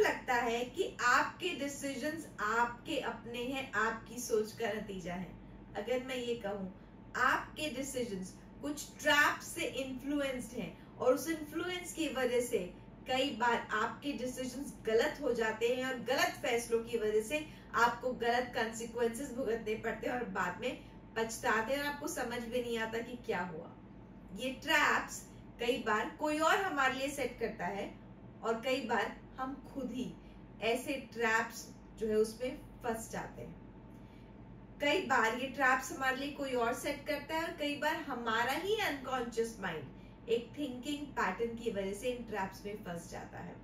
लगता है कि आपके डिसीजंस आपके अपने हैं, आपकी सोच का नतीजा है। अगर मैं ये कहूँ, आपके डिसीजंस कुछ ट्रैप से इन्फ्लुएंस्ड हैं और उस इन्फ्लुएंस की वजह से कई बार आपके डिसीजंस गलत हो जाते हैं और गलत फैसलों की वजह से आपको गलत कंसिक्वेंसेस भुगतने पड़ते हैं और बाद में पछताते हैं और आपको समझ भी नहीं आता कि क्या हुआ। ये ट्रैप्स कई बार कोई और हमारे लिए सेट करता है और कई बार हम खुद ही ऐसे ट्रैप्स जो है उसमें फंस जाते हैं। कई बार ये ट्रैप्स हमारे लिए कोई और सेट करता है और कई बार हमारा ही अनकॉन्शियस माइंड एक थिंकिंग पैटर्न की वजह से इन ट्रैप्स में फंस जाता है।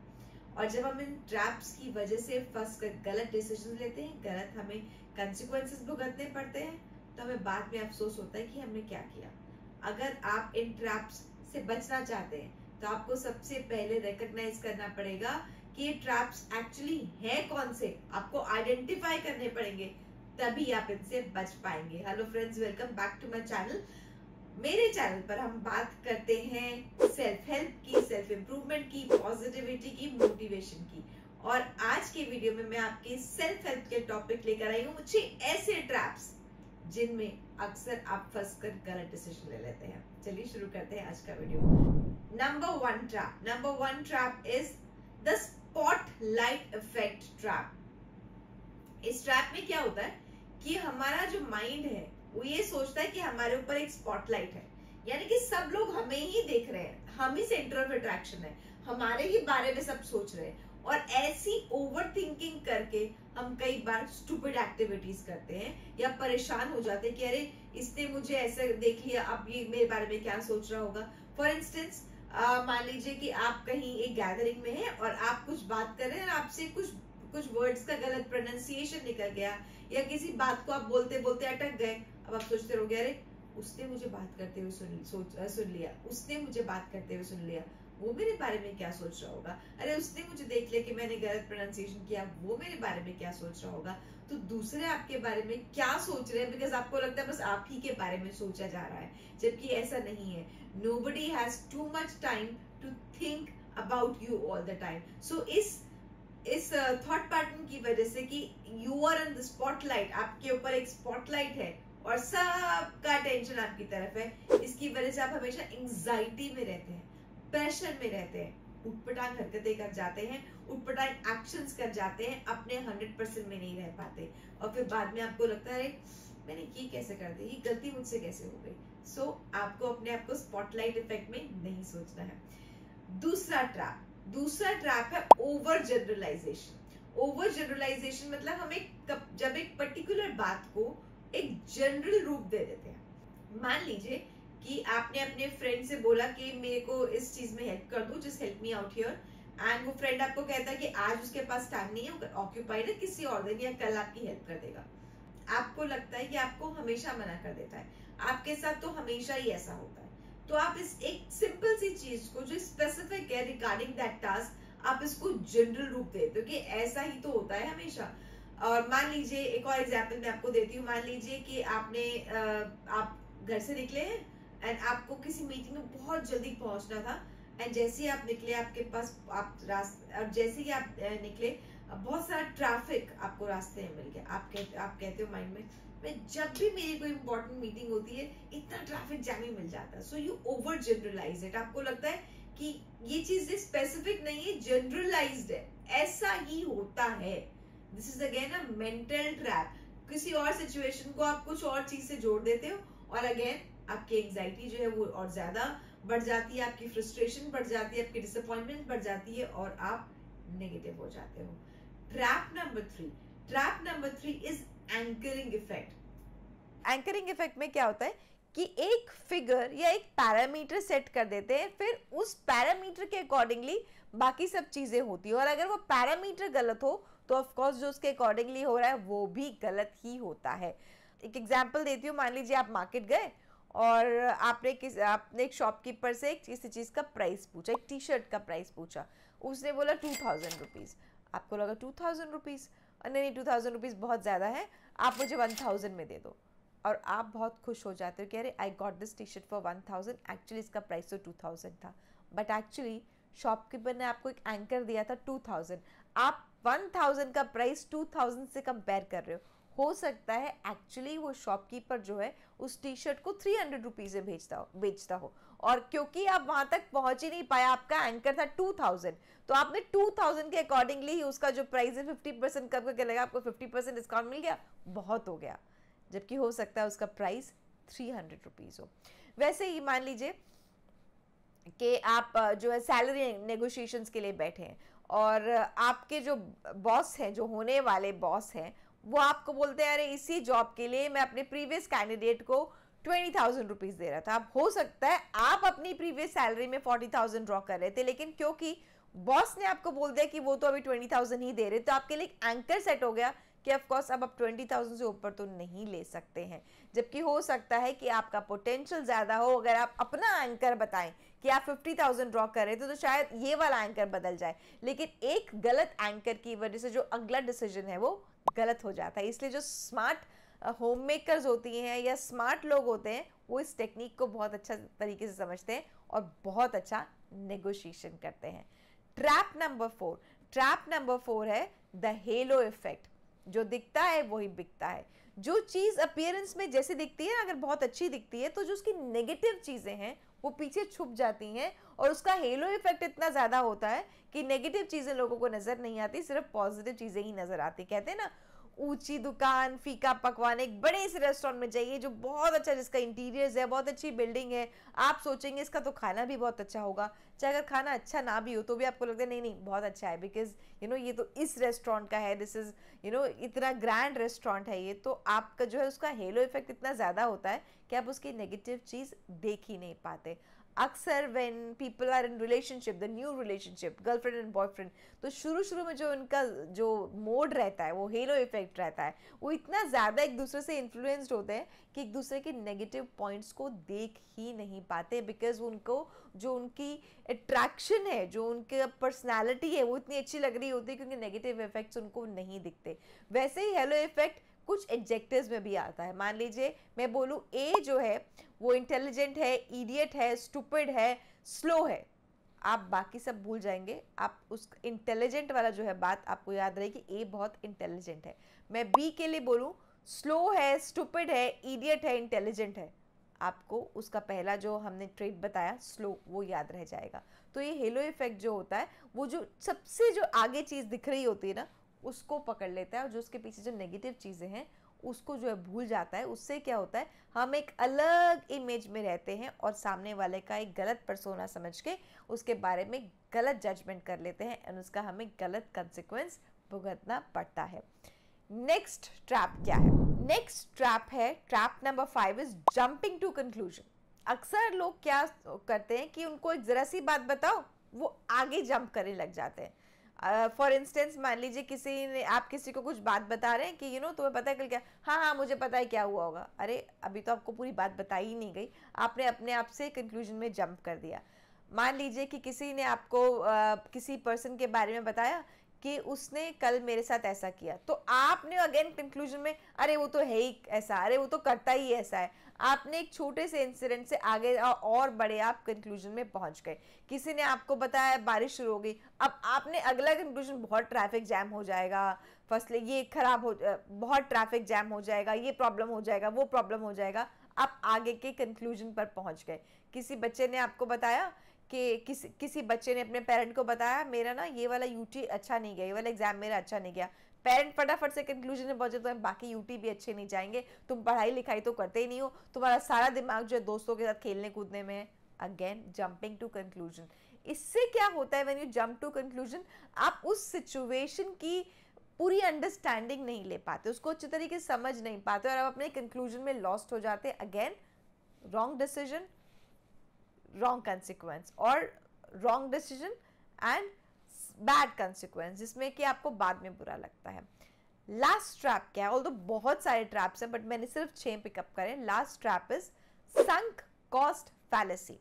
और जब हम इन ट्रैप्स की वजह से फंस कर गलत डिसीज़न लेते हैं, गलत हमें कंसिक्वेंसेस भुगतने पड़ते हैं तो हमें बाद में अफसोस होता है कि हमने क्या किया। अगर आप इन ट्रैप्स से बचना चाहते हैं तो आपको सबसे पहले रिकॉग्नाइज करना पड़ेगा कि ये ट्रैप्स एक्चुअली है कौन से? आपको आइडेंटिफाई करने पड़ेंगे, तभी आप इनसे बच पाएँगे। Hello friends welcome back to my channel मेरे चैनल पर हम बात करते हैं सेल्फ हेल्प की सेल्फ इम्प्रूवमेंट की पॉजिटिविटी की मोटिवेशन की। और आज के वीडियो में मैं आपके सेल्फ हेल्प के टॉपिक लेकर आई हूँ। मुझे ऐसे ट्रैप्स जिनमें अक्सर आप फंस कर गलत डिसीज़न ले लेते हैं। चलिए शुरू करते हैं आज का video number one trap number one trap is the spotlight effect trap इस ट्रैप में क्या होता है कि हमारा जो माइंड है, वो ये सोचता है कि हमारे ऊपर एक स्पॉटलाइट है। यानी कि सब लोग हमें ही देख रहे हैं। हम ही सेंटर ऑफ़ अट्रैक्शन है। हमारे ही बारे में सब सोच रहे हैं। और ऐसी ओवर थिंकिंग करके हम कई बार स्टूपिड एक्टिविटीज़ करते हैं या परेशान हो जाते हैं कि अरे, इसने मुझे ऐसे देख लिया, अब ये मेरे बारे में क्या सोच रहा होगा? फॉर इंस्टेंस मान लीजिए कि आप कहीं एक गैदरिंग में हैं और आप कुछ बात कर रहे हैं आपसे कुछ कुछ वर्ड्स का गलत प्रोनाउंसिएशन निकल गया या किसी बात को आप बोलते बोलते अटक गए, अब आप सोचते रहोगे, अरे, उसने मुझे बात करते हुए सुन, सोच सुन लिया, उसने मुझे बात करते हुए सुन लिया। वो मेरे बारे में क्या सोच रहा होगा? अरे उसने मुझे देख लिया कि मैंने गलत प्रोनाउंसिएशन किया वो मेरे बारे में क्या सोच रहा होगा? तो दूसरे आपके बारे में क्या सोच रहे हैं? बिकॉज़ आपको लगता है बस आप ही के बारे में सोचा जा रहा है जबकि ऐसा नहीं है। Nobody has too much time to think about you all the time so इस इस थॉट uh, पैटर्न की वजह से कि you are in the spotlight आपके ऊपर एक स्पॉटलाइट है और सबका टेंशन आपकी तरफ़ है इसकी वजह से आप हमेशा एंजाइटी में रहते हैं। प्रेशर में रहते हैं। उठपटांग हरकतें कर जाते हैं उठपटांग एक्शंस कर जाते हैं अपने हंड्रेड परसेंट में नहीं रह पाते। और फिर बाद में आपको लगता है मैंने ये कैसे कर दी ये गलती मुझसे कैसे हो गई? सो so, आपको अपने आप को स्पॉटलाइट इफ़ेक्ट में नहीं सोचना है। दूसरा ट्रैप दूसरा ट्रैप है ओवर जनरलाइजेशन ओवर जनरलाइजेशन मतलब हम एक जब एक पर्टिकुलर बात को एक जनरल रूप दे देते हैं। मान लीजिए कि आपने अपने फ्रेंड से बोला कि मेरे को इस चीज़ में हेल्प कर दो just help me out here and वो फ्रेंड आपको कहता है कि आज उसके पास टाइम नहीं है ऑक्यूपाइड है किसी और दिन या कल आपकी हेल्प कर देगा। आपको लगता है कि आपको हमेशा मना कर देता है। आपके साथ तो हमेशा ही ऐसा होता है। तो आप इस एक सिंपल सी चीज़ को जो स्पेसिफिक है रिगार्डिंग दैट टास्क आप इसको जनरल रूप देते हो कि ऐसा ही तो होता है हमेशा। और मान लीजिए, एक और एग्ज़ाम्पल मैं आपको देती हूँ। मान लीजिए कि आपने आप घर से निकले हैं एंड आपको किसी मीटिंग में बहुत जल्दी पहुँचना था। एंड जैसे ही आप निकले, आपके पास, आप रास्ते और जैसे ही आप निकले बहुत सारा ट्रैफ़िक आपको रास्ते में मिल गया। आप कहते आप कहते हो माइंड में, मैं जब भी मेरी कोई इंपॉर्टेंट मीटिंग होती है, इतना ट्रैफ़िक जैम ही मिल जाता है। So you over generalize it आपको लगता है कि ये चीज़ स्पेसिफिक नहीं है जनरलाइज्ड है। ऐसा ही होता है। This is again a mental trap किसी और सिचुएशन को आप कुछ और चीज़ से जोड़ देते हो, और अगेन आपकी एंजाइटी जो है वो और ज़्यादा बढ़ जाती है, आपकी फ्रस्ट्रेशन बढ़ जाती है, आपकी डिसअपॉइंटमेंट बढ़ जाती है और आप नेगेटिव हो जाते हो। Trap number three trap number three is anchoring effect anchoring effect में क्या होता है कि एक फिगर या एक पैरामीटर सेट कर देते हैं, फिर उस पैरामीटर के अकॉर्डिंगली बाकी सब चीज़ें होती है। और अगर वो पैरामीटर गलत हो तो ऑफकोर्स जो उसके अकॉर्डिंगली हो रहा है, वो भी गलत ही होता है। एक एग्ज़ाम्पल देती हूँ, मान लीजिए आप मार्केट गए और आपने किस, आपने एक शॉपकीपर से एक किसी चीज़ का प्राइस पूछा, एक टी शर्ट का प्राइस पूछा, उसने बोला टू थाउज़ेंड रुपीज़ आपको लगा टू थाउज़ेंड रुपीज़ नहीं नहीं टू थाउज़ेंड रुपीज़ बहुत ज़्यादा है, आप मुझे वन थाउज़ेंड में दे दो। और आप बहुत खुश हो जाते हो कि अरे I got this T shirt for one thousand actually इसका प्राइस तो टू थाउज़ेंड था। बट एक्चुअली शॉपकीपर ने आपको एक एंकर दिया था टू थाउज़ेंड आप वन थाउज़ेंड का प्राइस टू थाउज़ेंड से कंपेयर कर रहे हो। हो सकता है एक्चुअली वो शॉपकीपर जो है, उस टी शर्ट को थ्री हंड्रेड रुपीज़ में भेजता हो, बेचता हो। और क्योंकि आप वहाँ तक पहुँच ही नहीं पाया, आपका एंकर था टू थाउज़ेंड तो आपने टू थाउज़ेंड के अकॉर्डिंगली ही उसका जो प्राइस है फिफ्टी परसेंट कब करके लगा आपको फिफ्टी परसेंट डिस्काउंट मिल गया। बहुत हो गया। जबकि हो सकता है उसका प्राइस थ्री हंड्रेड रुपीज़ हो। वैसे ही मान लीजिए कि आप जो है सैलरी नेगोशिएशंस के लिए बैठे हैं और आपके जो बॉस हैं, जो होने वाले बॉस हैं वो आपको बोलते हैं, अरे, इसी जॉब के लिए मैं अपने प्रीवियस कैंडिडेट को ट्वेंटी थाउज़ेंड रुपीज़ दे रहा था। अब हो सकता है आप अपनी प्रीवियस सैलरी में फोर्टी थाउज़ेंड ड्रॉ कर रहे थे, लेकिन क्योंकि बॉस ने आपको बोल दिया कि वो तो अभी ट्वेंटी थाउज़ेंड ही दे रहे तो आपके लिए एंकर सेट हो गया कि ऑफ़ कोर्स अब आप ट्वेंटी थाउज़ेंड से ऊपर तो नहीं ले सकते हैं। जबकि हो सकता है कि आपका पोटेंशियल ज़्यादा हो, अगर आप अपना एंकर बताएँ कि आप फिफ्टी थाउज़ेंड ड्रॉ कर रहे थे तो शायद ये वाला एंकर बदल जाए। लेकिन एक गलत एंकर की वजह से जो अगला डिसीज़न है वो गलत हो जाता है। इसलिए जो स्मार्ट होम मेकर्स होती हैं या स्मार्ट लोग होते हैं, वो इस टेक्निक को बहुत अच्छा तरीके से समझते हैं और बहुत अच्छा नेगोशिएशन करते हैं। Trap number four trap number four है द हेलो इफ़ेक्ट जो दिखता है, वही बिकता है। जो चीज़ अपियरेंस में जैसे दिखती है, अगर बहुत अच्छी दिखती है तो जो उसकी नेगेटिव चीज़ें हैं, वो पीछे छुप जाती हैं और उसका हेलो इफ़ेक्ट इतना ज़्यादा होता है कि नेगेटिव चीज़ें लोगों को नज़र नहीं आती, सिर्फ़ पॉजिटिव चीज़ें ही नज़र आती। कहते हैं ना, ऊँची दुकान, फीका पकवान, एक बड़े से रेस्टोरेंट में चाहिए जो बहुत अच्छा जिसका इंटीरियर्स है, बहुत अच्छी बिल्डिंग है। आप सोचेंगे इसका तो खाना भी बहुत अच्छा होगा। चाहे अगर खाना अच्छा ना भी हो तो भी आपको लगता है, नहीं नहीं, बहुत अच्छा है। बिकॉज़ यू नो ये तो इस रेस्टोरेंट का है दिस इज़ यू नो इतना ग्रैंड रेस्टोरेंट है ये। तो आपका जो है, उसका हेलो इफ़ेक्ट इतना ज़्यादा होता है कि आप उसकी नेगेटिव चीज़ देख ही नहीं पाते। अक्सर when people are in relationship the new relationship girlfriend and boyfriend तो शुरू शुरू में जो उनका जो मोड रहता है, वो हेलो इफ़ेक्ट रहता है, वो इतना ज़्यादा एक दूसरे से इन्फ्लुएंस्ड होते हैं कि एक दूसरे के नेगेटिव पॉइंट्स को देख ही नहीं पाते बिकॉज़ उनको, जो उनकी अट्रैक्शन है, जो उनकी पर्सनैलिटी है, वो इतनी अच्छी लग रही होती है क्योंकि नेगेटिव इफेक्ट्स उनको नहीं दिखते। वैसे ही हेलो इफ़ेक्ट कुछ एडजेक्टिव्स में भी आता है। मान लीजिए, मैं बोलूँ ए जो है, वो इंटेलिजेंट है इडियट है स्टूपिड है स्लो है। आप बाकी सब भूल जाएँगे। आप उस इंटेलिजेंट वाला जो है बात, आपको याद रहे कि ए बहुत इंटेलिजेंट है। मैं बी के लिए बोलूँ स्लो है स्टूपिड है इडियट है इंटेलिजेंट है। आपको उसका पहला जो हमने ट्रेड बताया स्लो वो याद रह जाएगा। तो ये हेलो इफ़ेक्ट जो होता है, वो जो सबसे जो आगे चीज़ दिख रही होती है ना उसको पकड़ लेता है और जो उसके पीछे जो नेगेटिव चीज़ें हैं, उसको जो है भूल जाता है। उससे क्या होता है, हम एक अलग इमेज में रहते हैं और सामने वाले का एक गलत परसोना समझ के उसके बारे में गलत जजमेंट कर लेते हैं और उसका हमें गलत कंसिक्वेंस भुगतना पड़ता है। नेक्स्ट ट्रैप क्या है? नेक्स्ट ट्रैप है trap number five is jumping to conclusion अक्सर लोग क्या करते हैं कि उनको एक ज़रा सी बात बताओ, वो आगे जंप करने लग जाते हैं। फॉर इंस्टेंस मान लीजिए किसी ने आप किसी को कुछ बात बता रहे हैं कि यू नो तुम्हें पता है कल क्या हाँ हाँ मुझे पता है क्या हुआ होगा। अरे अभी तो आपको पूरी बात बताई ही नहीं गई। आपने अपने आप से कंक्लूजन में जंप कर दिया। मान लीजिए कि किसी ने आपको आ, किसी पर्सन के बारे में बताया कि उसने कल मेरे साथ ऐसा किया। तो आपने अगेन कंक्लूजन में, अरे, वो तो है ही ऐसा, अरे, वो तो करता ही ऐसा है। आपने एक छोटे से इंसिडेंट से आगे और बड़े आप कंक्लूजन में पहुँच गए। किसी ने आपको बताया, बारिश शुरू हो गई। अब आपने अगला कंक्लूजन बहुत ट्रैफ़िक जैम हो जाएगा। फ़सलें, ये खराब हो बहुत ट्रैफ़िक जैम हो जाएगा, ये प्रॉब्लम हो जाएगा, वो प्रॉब्लम हो जाएगा। आप आगे के कंक्लूजन पर पहुँच गए। किसी बच्चे ने आपको बताया कि किसी किसी बच्चे ने अपने पेरेंट को बताया, मेरा ना ये वाला यूटी अच्छा नहीं गया, ये वाला एग्ज़ाम मेरा अच्छा नहीं गया। पेरेंट फटाफट से कंक्लूजन में पहुँचे तो बाकी यूटी भी अच्छे नहीं जाएँगे, तुम पढ़ाई लिखाई तो करते ही नहीं हो, तुम्हारा सारा दिमाग जो है दोस्तों के साथ खेलने कूदने में अगेन जंपिंग टू कंक्लूजन इससे क्या होता है when you jump to conclusion आप उस सिचुएशन की पूरी अंडरस्टैंडिंग नहीं ले पाते, उसको अच्छे तरीके से समझ नहीं पाते और आप अपने कंक्लूजन में लॉस्ट हो जाते। Again wrong decision wrong consequence और wrong decision and bad consequence जिसमें कि आपको बाद में बुरा लगता है। लास्ट ट्रैप क्या है? ऑल तो बहुत सारे ट्रैप्स हैं बट मैंने सिर्फ़ छः पिकअप करें last trap is sunk cost fallacy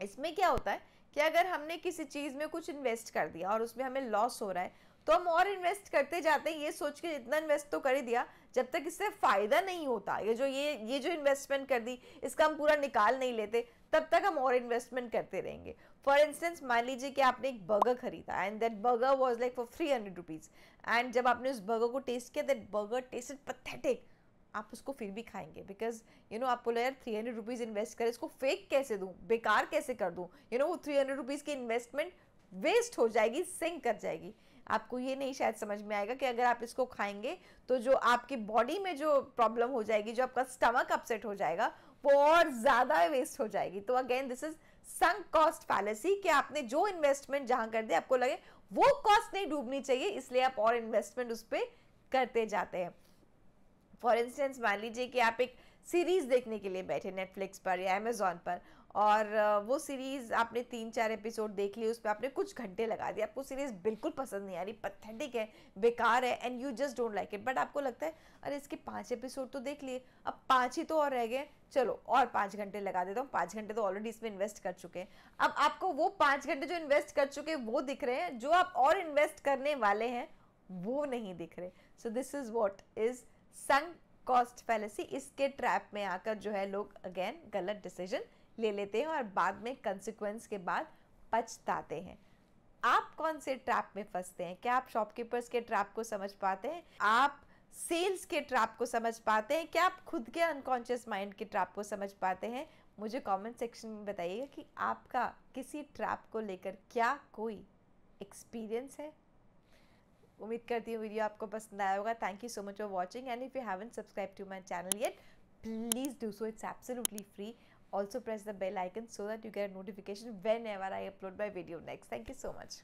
इसमें क्या होता है कि अगर हमने किसी चीज़ में कुछ इन्वेस्ट कर दिया और उसमें हमें लॉस हो रहा है तो हम और इन्वेस्ट करते जाते हैं। ये सोच के इतना इन्वेस्ट तो कर ही दिया, जब तक इससे फ़ायदा नहीं होता। ये जो ये ये जो इन्वेस्टमेंट कर दी, इसका हम पूरा निकाल नहीं लेते। तब तक हम और इन्वेस्टमेंट करते रहेंगे। फॉर इंस्टेंस मान लीजिए कि आपने एक बर्गर खरीदा and that burger was like for three hundred rupees and जब आपने उस बर्गर को टेस्ट किया दैट बर्गर टेस्टेड पथेटिक आप उसको फिर भी खाएँगे। बिकॉज़ यू नो आप बोले, यार थ्री हंड्रेड रुपीज़ इन्वेस्ट करें, इसको फेक कैसे दूँ? बेकार कैसे कर दूँ? यू नो वो थ्री हंड्रेड रुपीज़ की इन्वेस्टमेंट वेस्ट हो जाएगी सिंक कर जाएगी। आपको ये नहीं शायद समझ में आएगा कि अगर आप इसको खाएँगे तो जो आपकी बॉडी में जो प्रॉब्लम हो जाएगी, जो आपका स्टमक अपसेट हो जाएगा, वो और ज़्यादा वेस्ट हो जाएगी। तो again this is sunk cost fallacy कि आपने जो इन्वेस्टमेंट जहाँ कर दिया, आपको लगे वो कॉस्ट नहीं डूबनी चाहिए, इसलिए आप और इन्वेस्टमेंट उस पर करते जाते हैं। फॉर इंस्टेंस मान लीजिए कि आप एक सीरीज़ देखने के लिए बैठे नेटफ्लिक्स पर या अमेजोन पर और वो सीरीज़ आपने तीन चार एपिसोड देख लिए उस पर आपने कुछ घंटे लगा दिए। आपको सीरीज़ बिल्कुल पसंद नहीं आ रही पथेटिक है, बेकार है and you just don't like it but आपको लगता है, अरे, इसके पाँच एपिसोड तो देख लिए, अब पाँच ही तो और रह गए। चलो, और पाँच घंटे लगा देता हूँ। पाँच घंटे तो ऑलरेडी इसमें इन्वेस्ट कर चुके हैं। अब आपको वो पाँच घंटे जो इन्वेस्ट कर चुके हैं, वो दिख रहे हैं। जो आप और इन्वेस्ट करने वाले हैं, वो नहीं दिख रहे। So this is what is sunk cost fallacy इसके ट्रैप में आकर जो है लोग अगेन गलत डिसीज़न ले लेते हैं और बाद में कंसिक्वेंस के बाद पछताते हैं। आप कौन से ट्रैप में फंसते हैं? क्या आप शॉपकीपर्स के ट्रैप को समझ पाते हैं? आप सेल्स के ट्रैप को समझ पाते हैं? क्या आप खुद के अनकॉन्शियस माइंड के ट्रैप को समझ पाते हैं? मुझे कमेंट सेक्शन में बताइएगा कि आपका किसी ट्रैप को लेकर क्या कोई एक्सपीरियंस है। उम्मीद करती हूँ वीडियो आपको पसंद आया होगा। Thank you so much for watching and if you haven't subscribe to my channel yet please do so it's absolutely free also press the bell icon so that you get a notification whenever I upload my video next. Thank you so much.